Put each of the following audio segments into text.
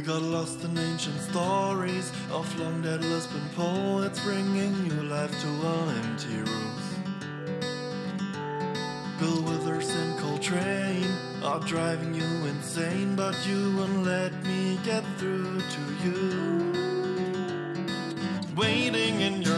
got lost in ancient stories of long dead Lisbon poets bringing new life to our empty rooms. Bill Withers and Coltrane are driving you insane, but you won't let me get through to you. Waiting in your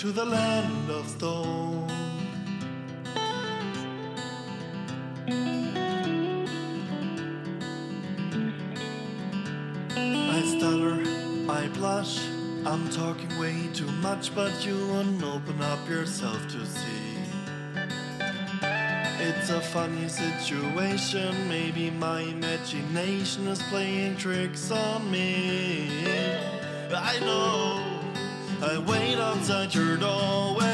to the land of stone. I stutter, I blush. I'm talking way too much, but you won't open up yourself to see. It's a funny situation. Maybe my imagination is playing tricks on me. I know. I wait outside your doorway,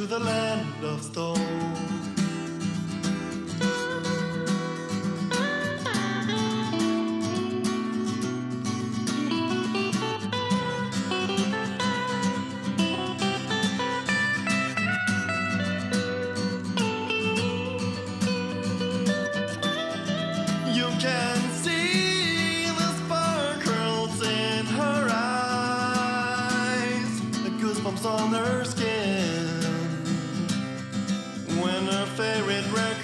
to the land of stone.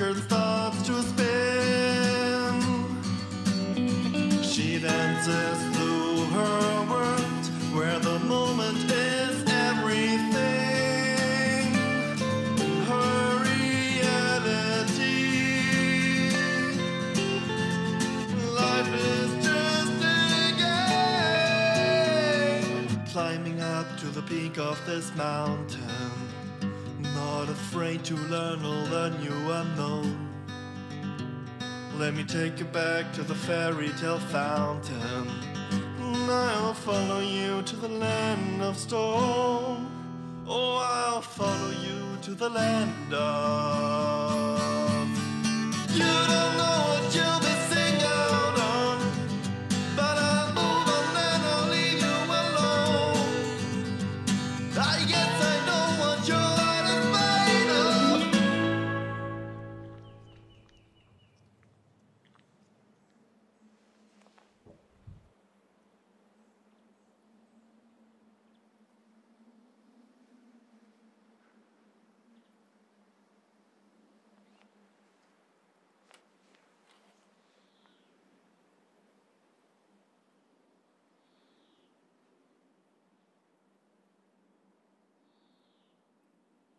Record starts to spin, she dances through her world where the moment is everything. Her reality. Life is just a game. Climbing up to the peak of this mountain, not afraid to learn all the new unknown. Let me take you back to the fairy tale fountain. And I'll follow you to the land of stone. Oh, I'll follow you to the land of.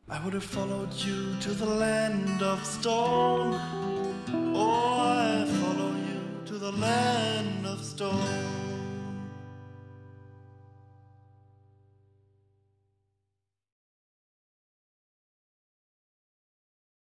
I would have followed you to the land of stone. Oh, I follow you to the land of stone.